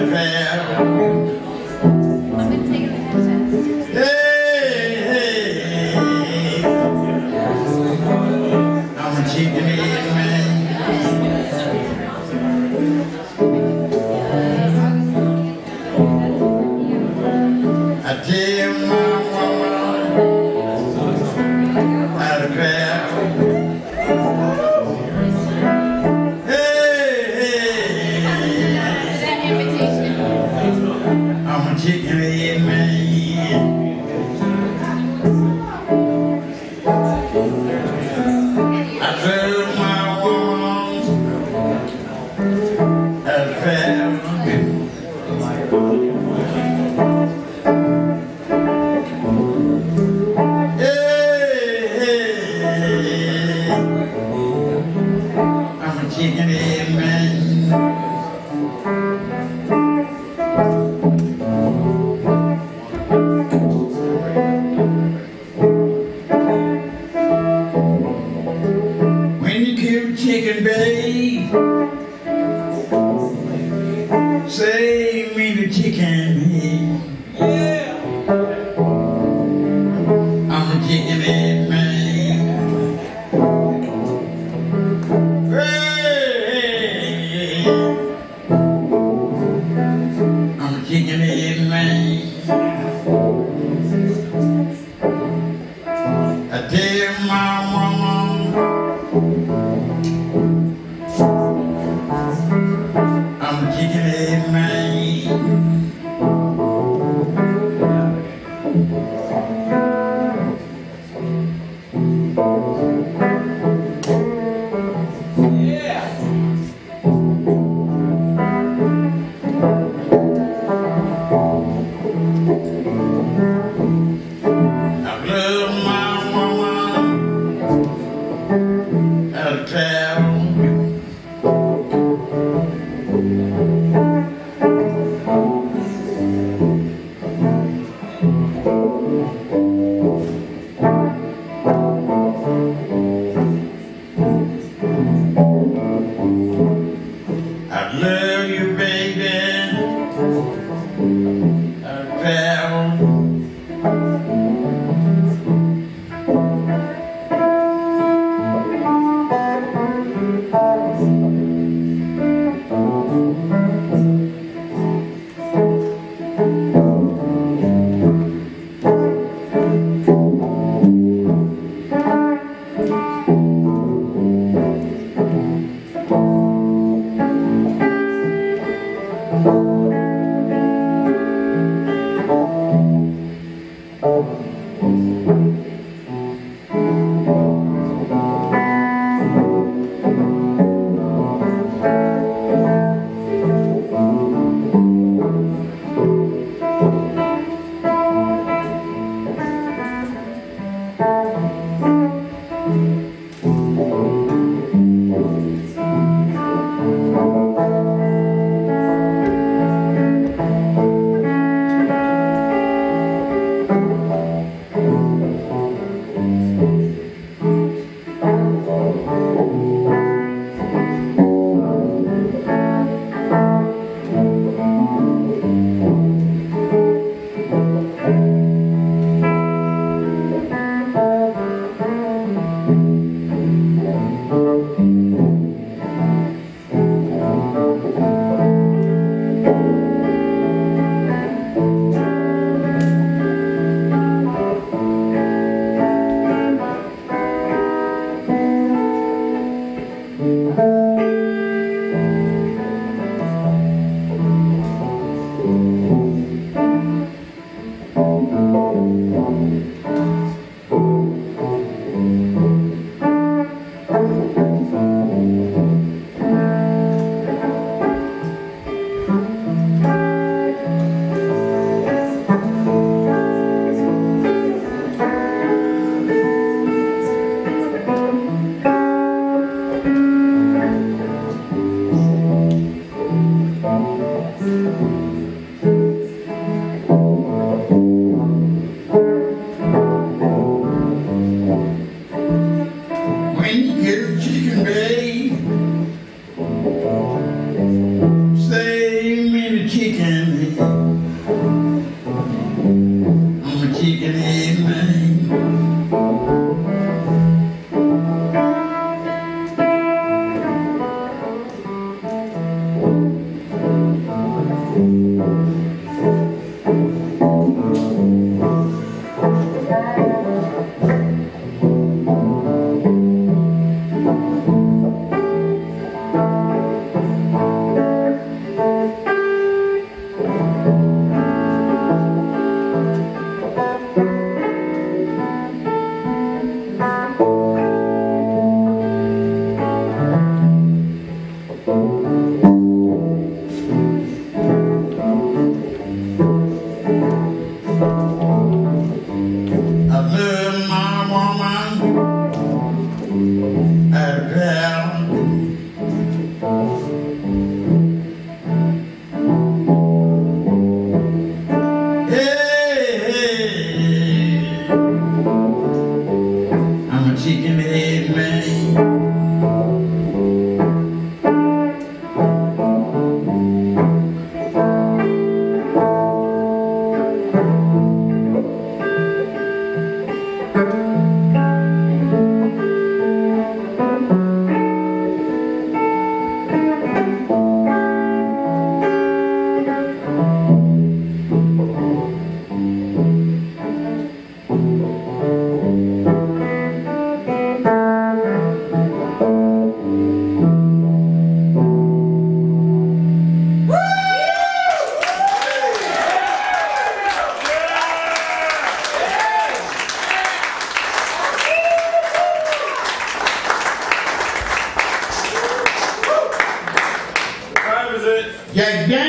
Hey, hey, Take me to chicken. Yeah. love my mama, a town. keep your hands. Time